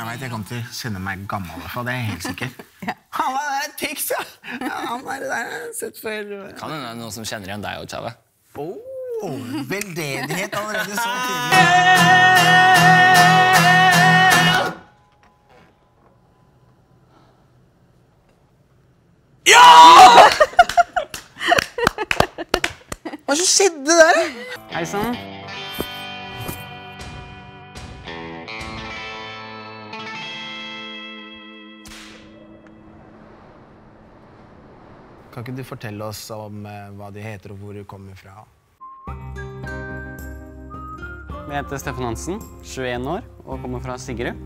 Jeg vet jeg kommer til å kjenne meg gammel, for. Det er jeg helt sikker. Han er der Tix, ja! Ja, Han er der sett før. Kan hende det er noen som kjenner igjen deg og Tjave. Oh, veldedighet allerede så tidlig. Ja! Hva skjedde der? Hei sann. Kan ikke du fortelle oss om eh, hva de heter og hvor du kommer fra? Jeg heter Steffen Hansen, 21 år og kommer fra Sigrud.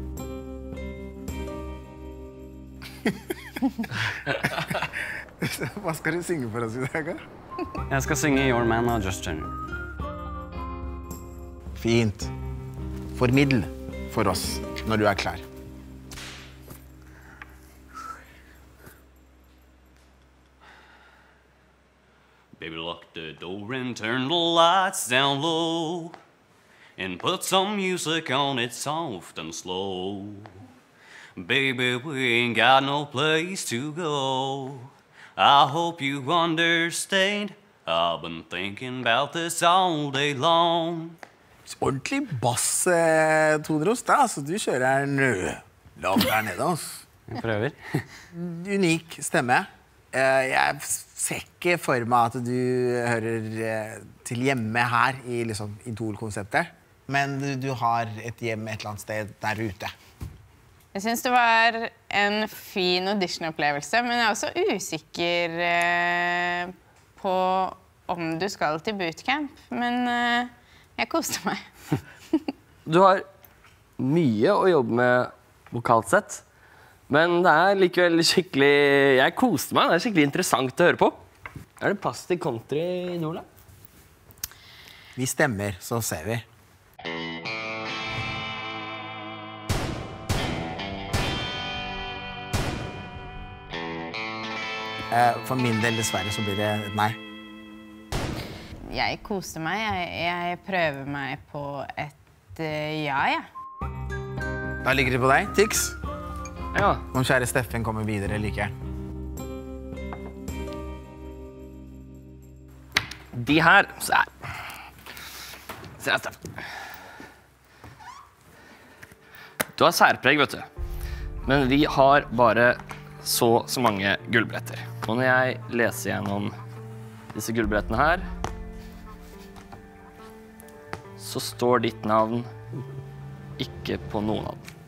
Hva skal du synge for oss i dag? da? Jeg skal synge Your Man av Just Junior. Fint. Formidl for oss når du er klar. And turn the lights down low. And put some music on it soft and slow. Baby, we ain't got no place to go. I hope you understand. I've been thinking about this all day long. Ordentlig bass, eh, Tone da. Altså, du kjører en ø, lav der nede. Altså. Jeg prøver. Unik stemme. Eh, Jeg ser ikke for meg at du hører eh, til hjemme her i liksom, Idol-konseptet. Men du, du har et hjem et eller annet sted der ute. Jeg syns det var en fin audition-opplevelse, men jeg er også usikker eh, på om du skal til bootcamp. Men eh, jeg koste meg. Du har mye å jobbe med vokalt sett, men det er likevel skikkelig Jeg koste meg. Det er skikkelig interessant å høre på. Er det plass til country i Nordland? Vi stemmer, så ser vi. Eh, For min del, dessverre, så blir det et nei. Jeg koser meg. Jeg, jeg prøver meg på et eh, ja, jeg. Da ligger det på deg, Tix. Ja. Om kjære Steffen kommer videre eller ikke. De her Se her. Se her, Steffen. Du har særpreg, vet du. Men vi har bare så så mange gullbilletter. Og når jeg leser gjennom disse gullbillettene her, så står ditt navn ikke på noen av dem.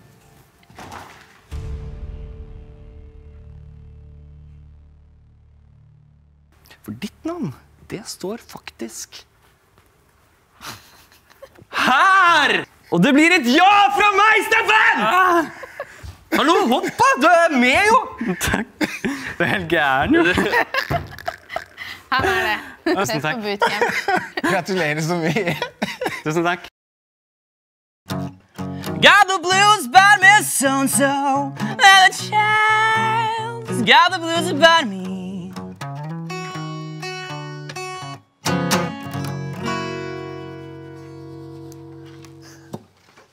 For ditt navn, det står faktisk her! Og det blir et ja fra meg, Steffen! Hallo, hopp! Du er med, jo! Takk. Du er helt gæren, jo. Her er det. Tusen er takk. Gratulerer så mye. Tusen takk. Got the blues about me, so and so. And a child's got the blues about me.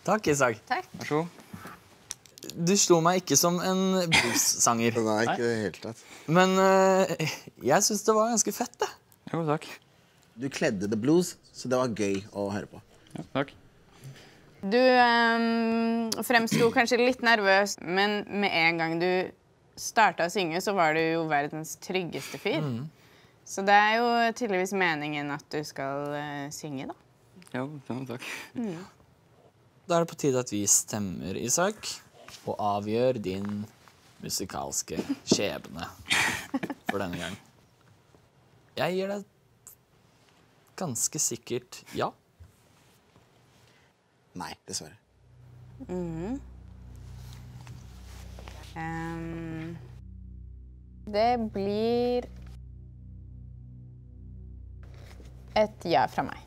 Takk, Isak. Takk. Vær så god. Du slo meg ikke som en bluessanger. Nei, ikke i det hele tatt. Men eh, jeg syns det var ganske fett, det. Jo, takk. Du kledde the blues, så det var gøy å høre på. Ja, takk. Du um, fremsto kanskje litt nervøs, men med en gang du starta å synge, så var du jo verdens tryggeste fyr. Så det er jo tydeligvis meningen at du skal uh, synge, da. Jo, ja, takk. Da er det på tide at vi stemmer, Isak, og avgjør din musikalske skjebne for denne gang. Jeg gir deg ganske sikkert ja. Nei, dessverre. Um, det blir et ja fra meg.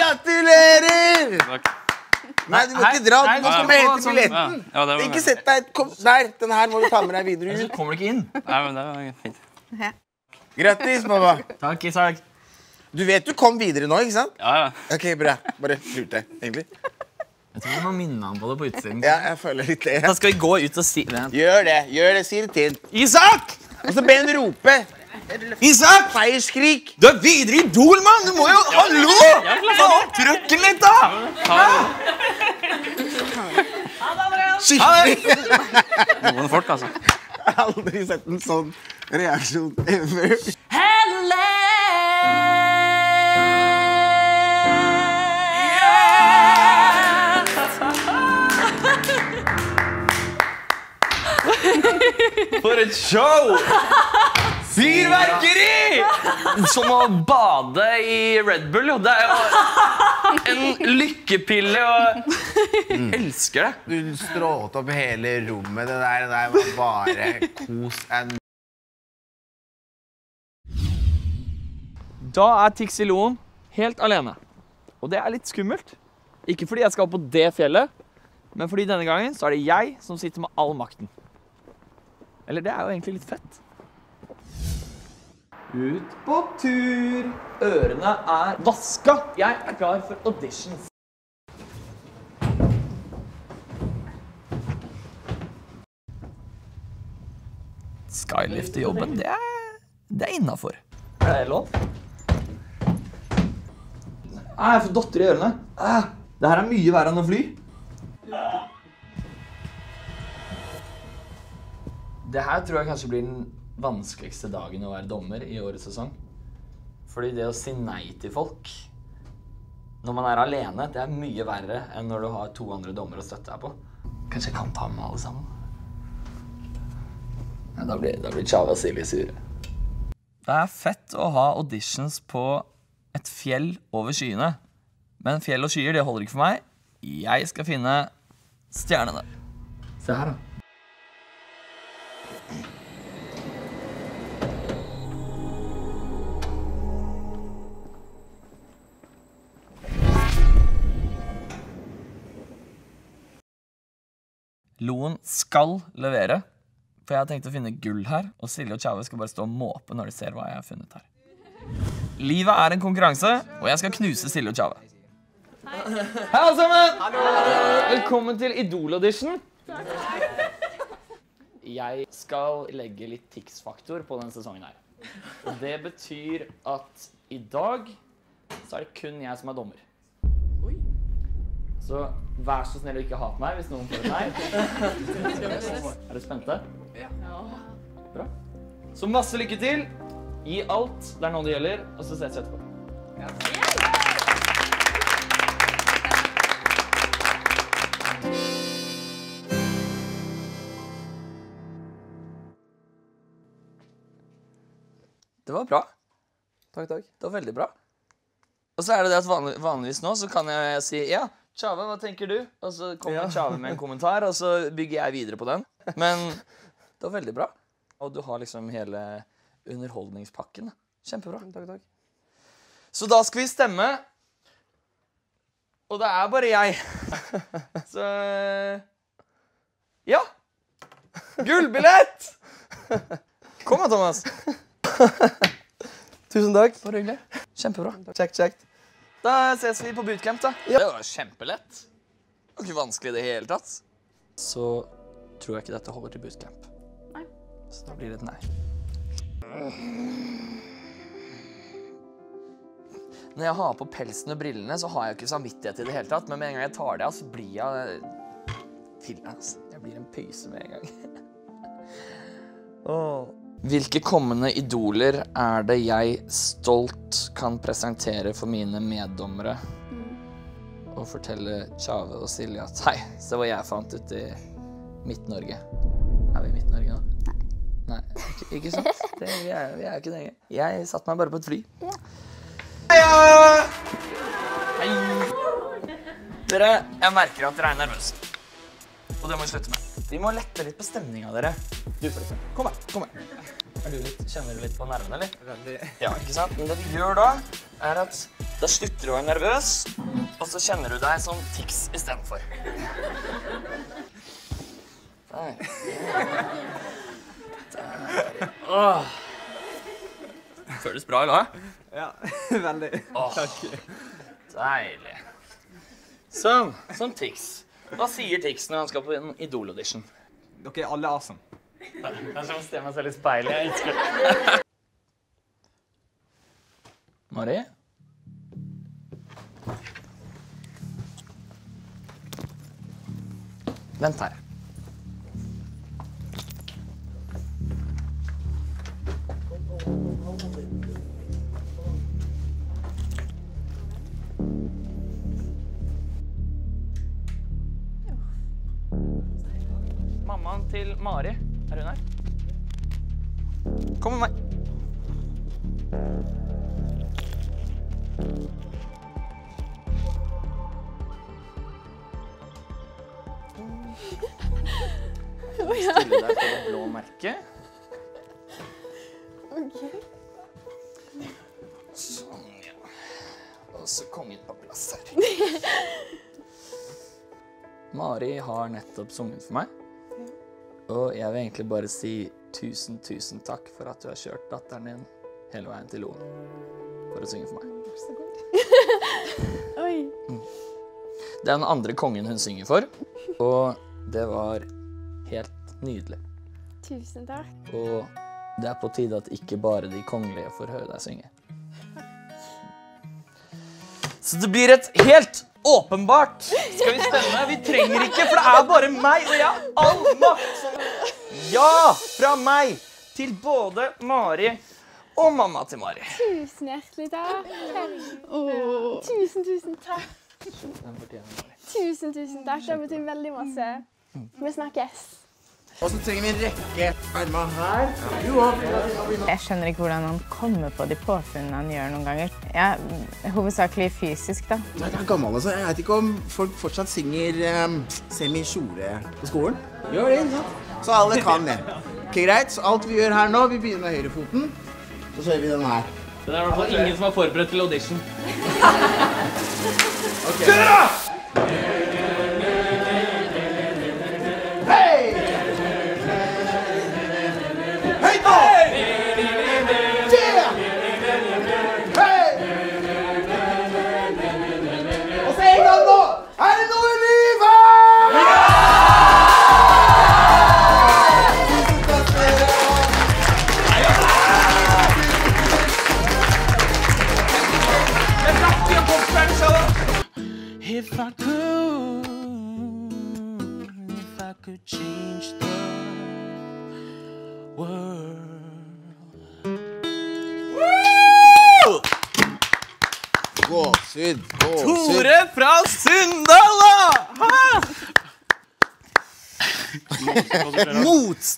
Gratulerer! Takk. Nei, du må ikke dra. Du må komme og hente billetten. Ja, ja, det var- Ikke sett deg. Kom der. Den her må du ta med deg videre ut. kommer du ikke inn. Nei, men det var fint. Grattis, mamma. Takk, Isak. Du vet du kom videre nå, ikke sant? Ja, ja. Ok, bra. Bare lurte, egentlig. Jeg tror vi må minne ham på det på utsiden. Ja, jeg føler litt det. Da skal vi gå ut og si Vent. Gjør det. gjør det, Si det til. Isak! Og så be han rope. Isak! Feierskrik. Du er videre Idol, mann! Du må jo Hallo! Faen, Trykk den litt, da! Skikkelig. Noen folk, altså. Jeg har aldri sett en sånn reaksjon ever. For et show! Fyrverkeri! Som å bade i Red Bull, jo. Det er jo en lykkepille, og jeg elsker det. Du strålte opp hele rommet. Det der, det der var bare kos and Da er Tixiloen helt alene. Og det er litt skummelt. Ikke fordi jeg skal på det fjellet, men fordi denne gangen så er det jeg som sitter med all makten. Eller det er jo egentlig litt fett. Ut på tur. Ørene er vaska. Jeg er klar for auditions. Skylifter-jobben, det er, det er innafor. Er det lov? Ah, jeg får dotter i ørene. Ah, det her er mye verre enn å fly. Det her tror jeg kanskje blir den vanskeligste dagen å være dommer i årets sesong. Fordi det å si nei til folk når man er alene, det er mye verre enn når du har to andre dommere å støtte deg på. Kanskje jeg kan ta med alle sammen? Ja, da blir, da blir Chava og Silje sure. Det er fett å ha auditions på et fjell over skyene. Men fjell og skyer det holder ikke for meg. Jeg skal finne stjernene. Se her, da. Loen skal levere, for jeg har tenkt å finne gull her. Og Silje og Tjave skal bare stå og måpe når de ser hva jeg har funnet her. Livet er en konkurranse, og jeg skal knuse Silje og Tjave. Hei, alle sammen! Velkommen til Idol-audition. Jeg skal legge litt Tix-faktor på denne sesongen her. Og det betyr at i dag så er det kun jeg som er dommer. Så vær så snill å ikke hate meg hvis noen får et nei. Er dere spente? Ja. Bra. Så masse lykke til. Gi alt. Det er nå det gjelder. Og så ses vi etterpå. Det var bra. Takk, takk. Det var veldig bra. Og så er det det at vanlig, vanligvis nå så kan jeg si ja, Tjave, hva tenker du? Og så kommer Tjave med en kommentar, og så bygger jeg videre på den. Men det var veldig bra. Og du har liksom hele underholdningspakken. Kjempebra. Takk, takk. Så da skal vi stemme. Og det er bare jeg. Så Ja. Gullbillett! Kom da, Thomas. Tusen takk. Bare hyggelig. Kjempebra. Check, check. Da ses vi på bootcamp, da. Det var kjempelett. Det var ikke vanskelig i det hele tatt. Så tror jeg ikke dette holder til bootcamp. Nei. Så da blir det et nei. Når jeg har på pelsen og brillene, så har jeg ikke samvittighet i det hele tatt. Men med en gang jeg tar det av, så blir jeg Filler'n, altså. Jeg blir en pyse med en gang. Åh. Hvilke kommende idoler er det jeg stolt kan presentere for mine meddommere? Og fortelle Tjave og Silje at hei, se hva jeg fant ute i Midt-Norge. Er vi i Midt-Norge nå? Nei. Ikke, ikke sant? Det, vi, er, vi er ikke det. Jeg satte meg bare på et fly. Ja. Hei! Dere, jeg merker at dere er nervøse. Og det må vi slutte med. Vi må lette litt på stemninga, dere. Du, for eksempel. Kom her. kom her. Er du litt, kjenner du litt på nervene, eller? Veldig. Ja, ikke sant? Men det du gjør da, er at da slutter du å være nervøs, og så kjenner du deg som Tix istedenfor. Der. Der. Åh. Føles bra, i dag? Ja, veldig. Åh. Deilig. Sånn. Som Tix. Hva sier Tix når han skal på en Idol-audition? Dere er alle awesome. Det er som å se meg selv i speilet. Jeg elsker det. Mari? Vent her. Mammaen til Mari, er hun her? Kom med meg. Stille deg på det blå merket. Sånn, ja. Og så kongen på plass her. Mari har nettopp sunget for meg. Og jeg vil egentlig bare si tusen, tusen takk for at du har kjørt datteren din hele veien til Loen for å synge for meg. Vær så god. Oi. Det er den andre kongen hun synger for, og det var helt nydelig. Tusen takk. Og det er på tide at ikke bare de kongelige får høre deg synge. Så det blir et helt åpenbart Skal vi stemme? Vi trenger ikke, for det er bare meg, og jeg har all makt. Ja fra meg til både Mari og mamma til Mari. Tusen hjertelig takk. Tusen, tusen takk. Tusen, tusen takk. Det betyr veldig masse. Vi snakkes. Og så trenger vi en rekke armer her. Jeg skjønner ikke hvordan han kommer på de påfunnene han gjør noen ganger. Ja, hovedsakelig fysisk, da. Nei, det er gammel, altså. Jeg vet ikke om folk fortsatt synger um, semi-kjole på skolen. Gjør det, ja. Så alle kan det. Ok, Greit, så alt vi gjør her nå, vi begynner med høyrefoten. Så gjør vi den her. Det er i hvert fall ingen som er forberedt til audition. Hei!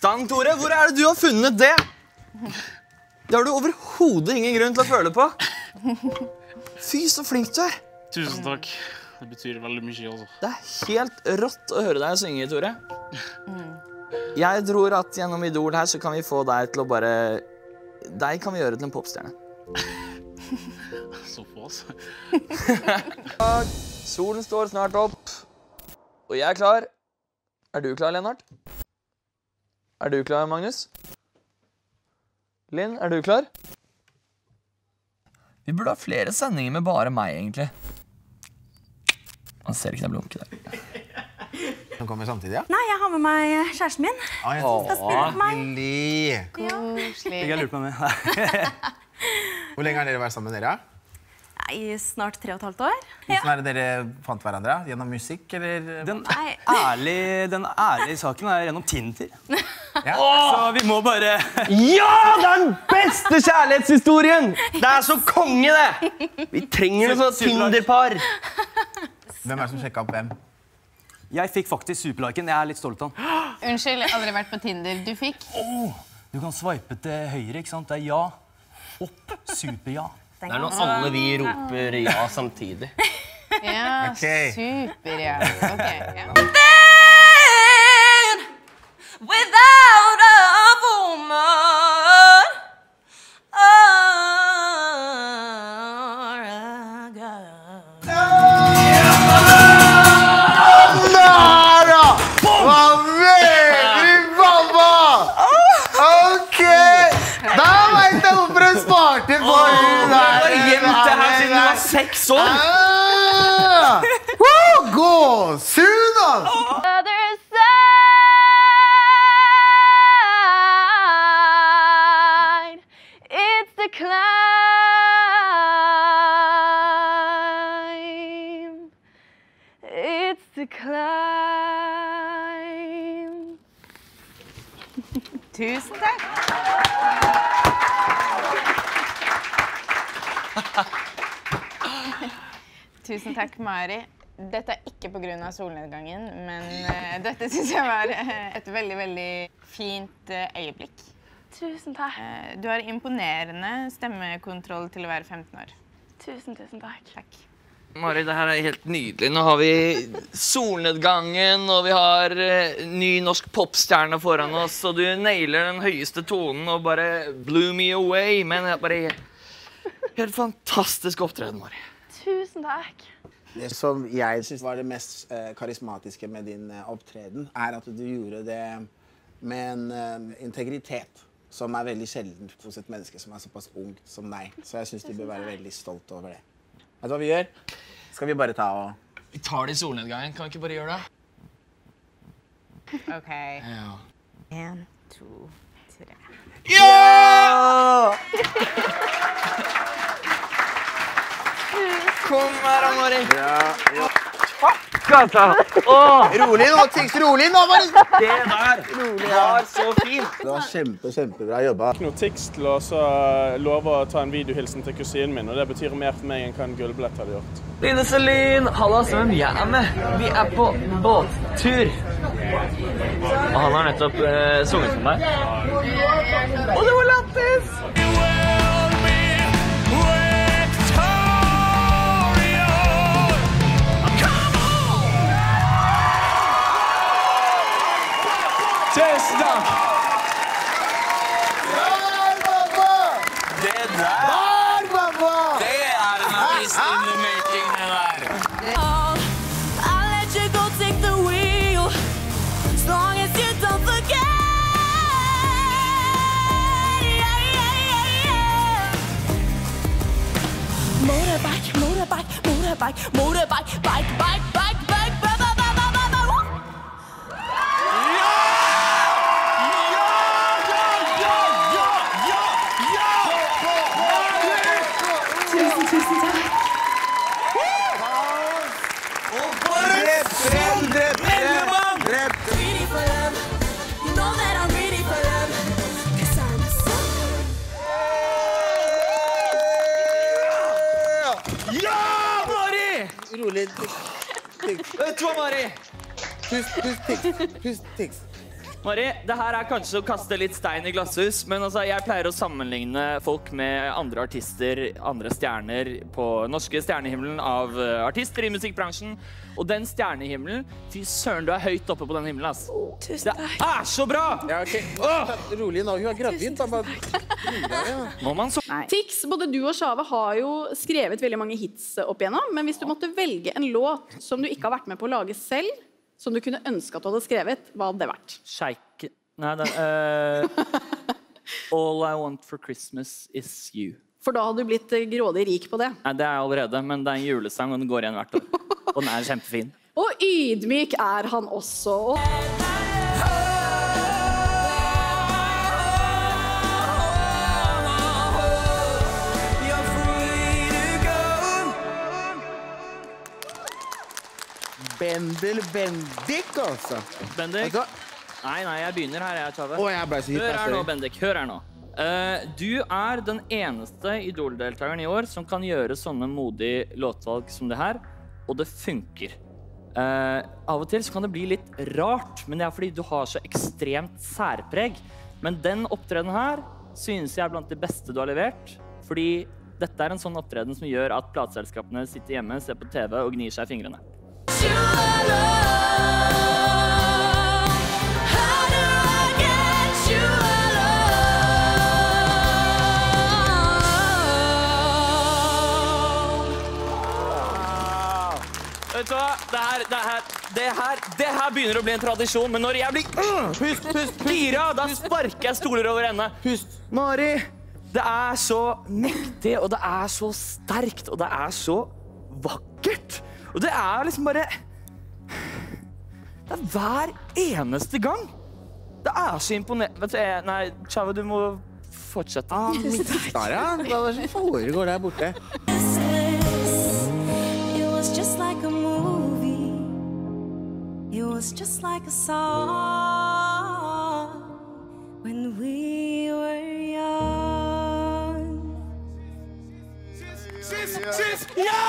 Motstand, Tore. Hvor er det du har funnet det? Det har du overhodet ingen grunn til å føle på. Fy, så flink du er. Tusen takk. Det betyr veldig mye, altså. Det er helt rått å høre deg synge, Tore. Jeg tror at gjennom Idol her så kan vi få deg til å bare Deg kan vi gjøre til en popstjerne. altså. Solen står snart opp, og jeg er klar. Er du klar, Lennart? Er du klar, Magnus? Linn, er du klar? Vi burde ha flere sendinger med bare meg, egentlig. Man ser ikke den blunket der. Den kommer samtidig, ja? Nei, jeg har med meg kjæresten min. Ah, jeg Skal spille med meg. Hyggelig. Koselig. Ikke lurt meg med. Hvor lenge har dere vært sammen med dere? Nei, snart tre og et halvt år. Hvordan er det dere fant hverandre? Gjennom musikk, eller? Den Nei. ærlige, den ærlige saken er gjennom Tinder. Ja. Så vi må bare Ja! Det er den beste kjærlighetshistorien! Det er så konge, det! Vi trenger noe sånt Tinder-par. Hvem er det som sjekka opp hvem? Jeg fikk faktisk superliken. Jeg er litt stolt av den. Unnskyld, aldri vært på Tinder. Du fikk? Du kan swipe til høyre, ikke sant? Det er ja. Opp. Super-ja. Det er når alle vi roper ja samtidig. Ja, Ok. super, ja. Ok, ja. Without a woman or seks år. Ah! Woo! Gå! ass! Tusen takk, Mari. Dette er ikke pga. solnedgangen, men uh, dette syns jeg var eh, et veldig, veldig fint uh, øyeblikk. Tusen takk. Uh, du har imponerende stemmekontroll til å være 15 år. Tusen, tusen takk. Takk. Mari, det her er helt nydelig. Nå har vi solnedgangen, og vi har ny norsk popstjerne foran oss, og du nailer den høyeste tonen og bare blew me away. Men det er bare Helt fantastisk opptreden, Mari. Tusen takk. Det som jeg syns var det mest eh, karismatiske med din eh, opptreden, er at du gjorde det med en eh, integritet som er veldig sjeldent hos et menneske som er såpass ungt som deg. Så jeg syns du bør være veldig stolt over det. Vet du hva vi gjør? Skal vi bare ta og Vi tar det i solnedgangen. Kan vi ikke bare gjøre det? OK. Ja. En, to, tre. Kom her, da, Mari. Rolig nå, Tix! Rolig nå! Bare. Det der var så fint. Det var kjempe, kjempebra jobba. noe Tix til å love å ta en videohilsen til kusinen min, og det betyr mer for meg enn hva en gullbillett hadde gjort. Line Selin, hallo, hvem jeg er med? Vi er på båttur. Og han har nettopp eh, sunget for meg. Og det var lættis! Tusen takk! Det der, Der, mamma! det er en artist in the making, det der. I'll let you go take the wheel as long as you don't forget. Motorbike, motorbike, motorbike, motorbike, bike, bike, bike, bike, Tix. Vet du hva, Mari? Pust, pust, tics. Pust, Tix. Mari, det her er kanskje å kaste litt stein i glasshus, men altså, jeg pleier å sammenligne folk med andre artister, andre stjerner på norske stjernehimmelen av eh, artister i musikkbransjen. Og den stjernehimmelen, fy søren, du er høyt oppe på den himmelen, ass. Tusen takk. Det er så bra! Ja, ok. Rolig nå. Hun er gravid. Da. Bare... Må man så Tix, både du og Shave har jo skrevet veldig mange hits opp igjennom. Men hvis du måtte velge en låt som du ikke har vært med på å lage selv, som du kunne ønske at du hadde skrevet, hva hadde det vært? Sjeik... Nei, det uh, All I want for Christmas is you. For da hadde du blitt eh, grådig rik på det. Nei, det er jeg allerede, men det er en julesang, og den går igjen hvert år. Og den er kjempefin. Og ydmyk er han også. Og Bendel Bendik, altså. Bendik? Nei, nei, jeg begynner her, jeg, Tjave. Hør her nå. Bendik. Hør her nå. Uh, du er den eneste Idol-deltakeren i år som kan gjøre sånne modige låtvalg som det her, og det funker. Uh, av og til så kan det bli litt rart, men det er fordi du har så ekstremt særpreg. Men den opptredenen her synes jeg er blant de beste du har levert, fordi dette er en sånn opptreden som gjør at plateselskapene sitter hjemme, ser på TV og gnir seg i fingrene. Vet du hva? Det her, det, her, det, her, det her begynner å bli en tradisjon, men når jeg blir øh, Pust, pust, gira, da sparker jeg stoler over ende. pust. Mari, det er så mektig, og det er så sterkt, og det er så vakkert. Og det er liksom bare Det er hver eneste gang. Det er så imponerende Vet du, jeg, Nei, Chavo, du må fortsette. Ah, der, ja. Hva foregår der borte? It was just like a song when we were young. Kyss! Kyss! Ja!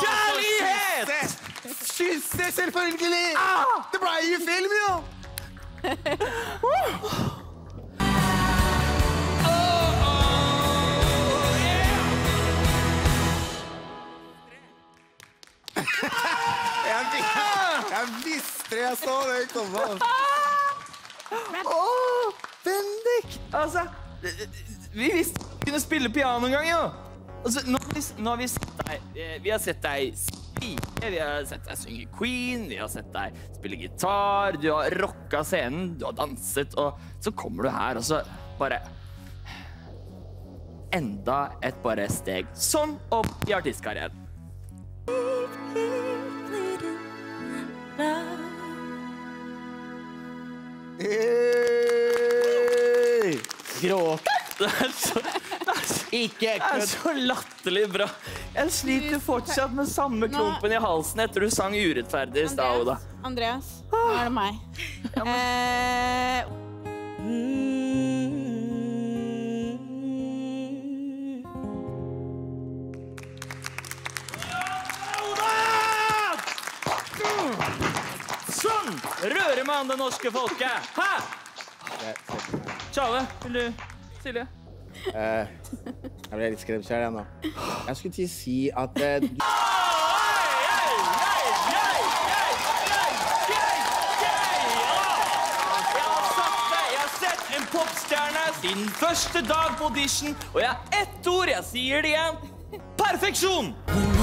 Kjærlighet! Kysse, selvfølgelig! Det ble jo film, jo! Jeg visste det! Jeg så det komme. Å, Bendik! Altså, vi visste vi kunne spille piano en gang, jo. Altså, nå, nå har vi sett deg eh, Vi har sett deg vi har sett deg synge Queen, vi har sett deg spille gitar, du har rocka scenen, du har danset, og så kommer du her, og så bare Enda et bare steg sånn opp i artistkarrieren. Det er så, det er så, det er så latterlig bra. Jeg sliter fortsatt med samme klumpen i halsen etter du sang urettferdig i stad, Oda. Andreas, nå er det meg. Eh, Sånn! Rører man det norske folket. Hæ? Tjale, vil du Silje? Uh, jeg ble litt skremt selv, jeg nå. Jeg skulle til å si at uh, du popstjerne sin første dag på audition, og jeg har ett ord, jeg sier det igjen. Perfeksjon!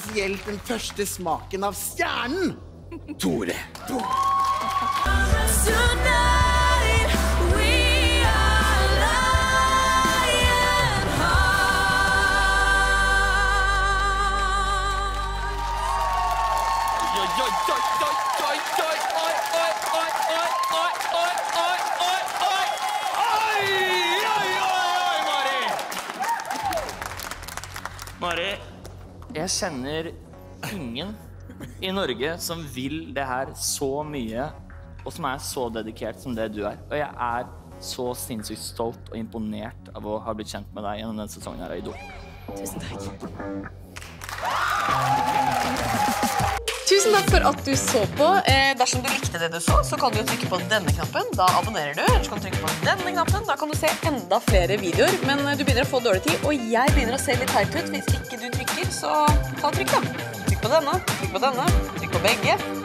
spesielt den første smaken av stjernen. Tore. Mari. Jeg kjenner ingen i Norge som vil det her så mye, og som er så dedikert som det du er. Og jeg er så sinnssykt stolt og imponert av å ha blitt kjent med deg gjennom denne sesongen her av Idol. Tusen takk. Tusen takk for at du så på. Eh, dersom du likte det du så, så kan du jo trykke på denne knappen. Da abonnerer du. Eller så kan du trykke på denne knappen. Da kan du se enda flere videoer. Men eh, du begynner å få dårlig tid, og jeg begynner å se litt teit ut. Hvis ikke du trykker, så ta trykk, da. Trykk på denne, trykk på denne, trykk på begge.